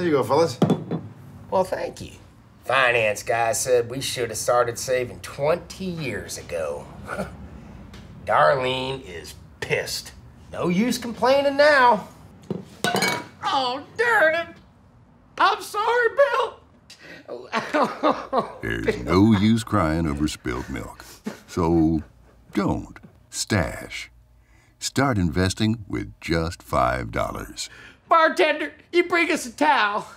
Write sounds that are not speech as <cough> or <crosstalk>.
There you go, fellas. Well, thank you. Finance guy said we should have started saving 20 years ago. <laughs> Darlene is pissed. No use complaining now. Oh, darn it. I'm sorry, Bill. <laughs> There's no use crying over spilled milk. So don't stash. Start investing with just $5. Bartender, you bring us a towel.